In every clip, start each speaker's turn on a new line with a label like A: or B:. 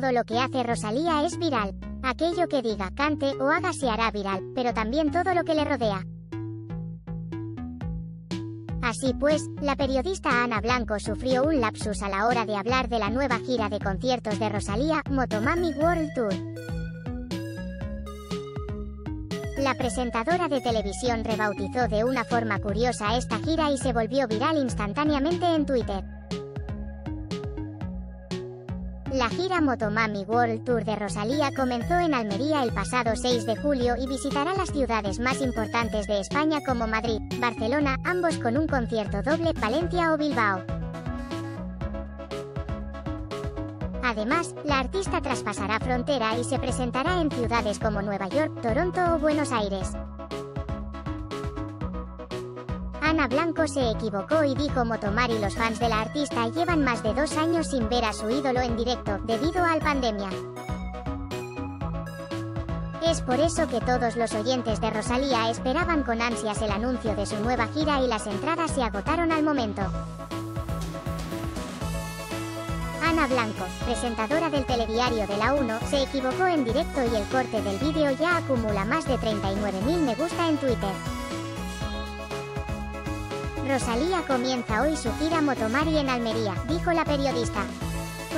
A: todo lo que hace Rosalía es viral. Aquello que diga, cante o haga se hará viral, pero también todo lo que le rodea. Así pues, la periodista Ana Blanco sufrió un lapsus a la hora de hablar de la nueva gira de conciertos de Rosalía, Motomami World Tour. La presentadora de televisión rebautizó de una forma curiosa esta gira y se volvió viral instantáneamente en Twitter. La gira Motomami World Tour de Rosalía comenzó en Almería el pasado 6 de julio y visitará las ciudades más importantes de España como Madrid, Barcelona, ambos con un concierto doble, Valencia o Bilbao. Además, la artista traspasará frontera y se presentará en ciudades como Nueva York, Toronto o Buenos Aires. Ana Blanco se equivocó y dijo Motomari los fans de la artista llevan más de dos años sin ver a su ídolo en directo, debido a la pandemia. Es por eso que todos los oyentes de Rosalía esperaban con ansias el anuncio de su nueva gira y las entradas se agotaron al momento. Ana Blanco, presentadora del telediario de la 1, se equivocó en directo y el corte del vídeo ya acumula más de 39.000 me gusta en Twitter. Rosalía comienza hoy su gira Motomari en Almería, dijo la periodista.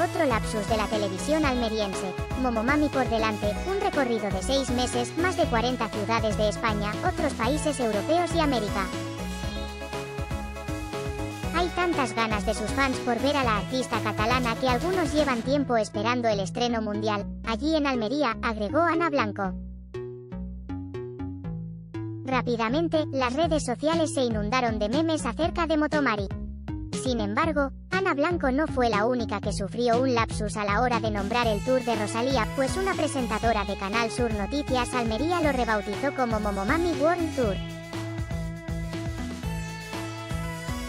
A: Otro lapsus de la televisión almeriense. Momomami por delante, un recorrido de seis meses, más de 40 ciudades de España, otros países europeos y América. Hay tantas ganas de sus fans por ver a la artista catalana que algunos llevan tiempo esperando el estreno mundial. Allí en Almería, agregó Ana Blanco. Rápidamente, las redes sociales se inundaron de memes acerca de Motomari. Sin embargo, Ana Blanco no fue la única que sufrió un lapsus a la hora de nombrar el tour de Rosalía, pues una presentadora de Canal Sur Noticias Almería lo rebautizó como Momomami World Tour.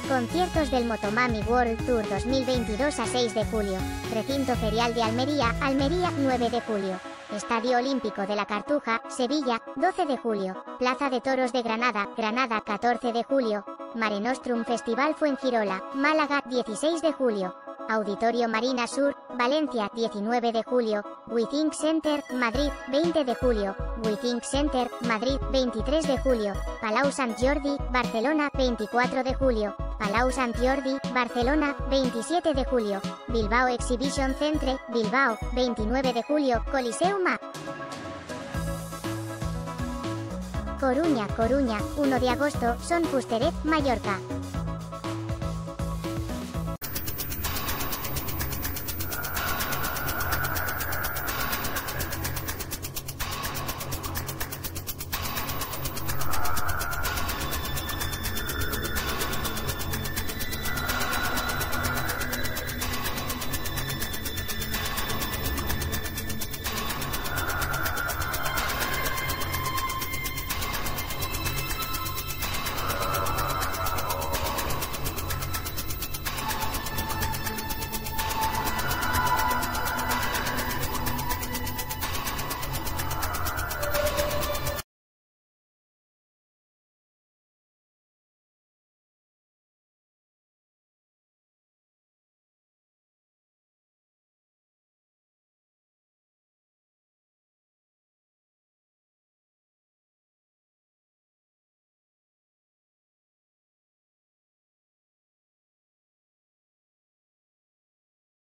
A: Conciertos del Motomami World Tour 2022 a 6 de julio. Recinto Ferial de Almería, Almería, 9 de julio. Estadio Olímpico de la Cartuja, Sevilla, 12 de julio. Plaza de Toros de Granada, Granada, 14 de julio. Mare Nostrum Festival Fuengirola, Málaga, 16 de julio. Auditorio Marina Sur, Valencia, 19 de julio. WeThink Center, Madrid, 20 de julio. WeThink Center, Madrid, 23 de julio. Palau Sant Jordi, Barcelona, 24 de julio. Palau Sant Jordi, Barcelona, 27 de julio. Bilbao Exhibition Centre, Bilbao, 29 de julio. Coliseum Coruña, Coruña, 1 de agosto, Son Pusteret, Mallorca.